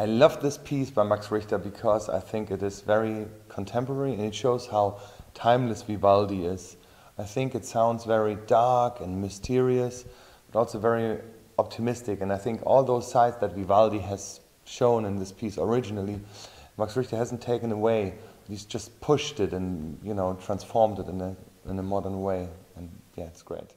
I love this piece by Max Richter because I think it is very contemporary and it shows how timeless Vivaldi is. I think it sounds very dark and mysterious, but also very optimistic. And I think all those sides that Vivaldi has shown in this piece originally, Max Richter hasn't taken away. He's just pushed it and you know transformed it in a in a modern way. And yeah, it's great.